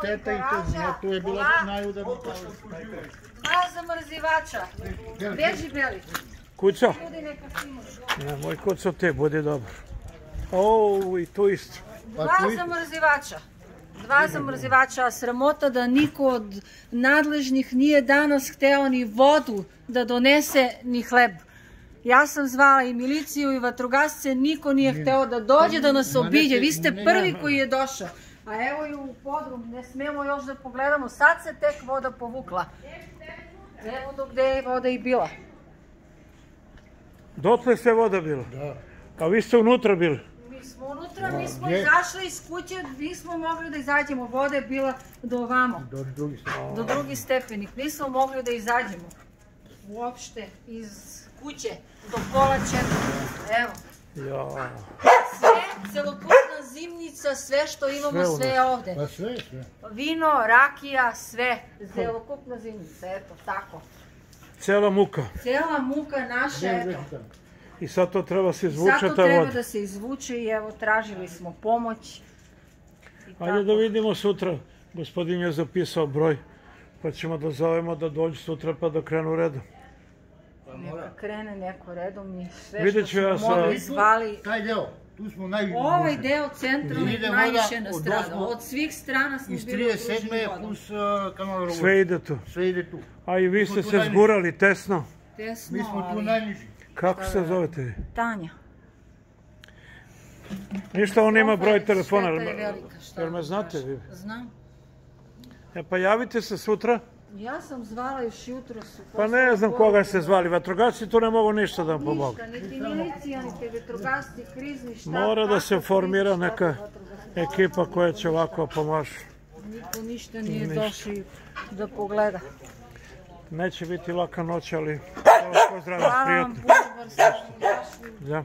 šteta i tu, no, tu je bila najudarnija. Dva zamrzivača. Beži beli. Kuco? Snimu. Nemoj kuco te, budi dobar. O, i tu isto. Pa Dva zamrzivača. Dva zamrzivača, a sramota da niko od nadležnih nije danas hteo ni vodu da donese ni hleb. Ja sam zvala i miliciju i vatrogasce, niko nije hteo da dođe da nas ne, obiđe. Vi ste ne, prvi ne. koji je došao. A evo i u podrum, ne smemo još da pogledamo, sad se tek voda povukla. Evo do gde je voda i bila. Dotle sve voda bila. Da. A vi ste unutra bili. Mi smo unutra, mi smo gdje? izašli iz kuće, nismo mogli da izađemo. Voda je bila do ovamo. Do drugi se. do drugi stepenik. Nismo mogli da izađemo uopšte iz kuće do pola četiri. Evo, Ja. sve, celokupna zimnica, sve što imamo, Sve je ovde. Pa sve, sve. Vino, rakija, sve. Celokupna zimnica, eto, tako. Cela muka. Cijela muka naša, eto. I sad to treba se izvuče Sad to ta treba voda. da se izvuče i evo, tražili smo pomoć. I Ajde tako. da vidimo sutra. Gospodin je zapisao broj. Pa ćemo da zovemo da dođu sutra pa da krenu redom. Neka krene neko redom i sve Vidjet što ću ja smo sa- mogli zvali. Taj deo, tu smo najviše. Ovaj deo centralnog Ide voda najviše od nastradao. osmo- Od svih strana smo Iz bili okruženi 37. vodom. plus uh, kanal Rovod. Sve ide tu. Sve ide tu. A i vi smo ste tu se najniži. zgurali tesno. Tesno, Mi smo tu ali- najniži. Kako se zovete vi? Tanja. Ništa, on ima broj Šteta telefona. je Jel me- velika, šta Jel me da znate kažem. vi? Znam. E pa javite se sutra. Ja sam zvala još jutro su Pa ne znam koga ste zvali. Vatrogasci tu ne mogu ništa da vam pomogu. Ništa, niti milicija, niti vetrogasci, krizni štab. Mora da se formira neka vatrogasci. ekipa koja će ovako pomašu. Niko ništa nije došao da pogleda. Neće biti laka noć, ali pozdravim Hvala vam prijatno. puno, bar ste došli. Ja.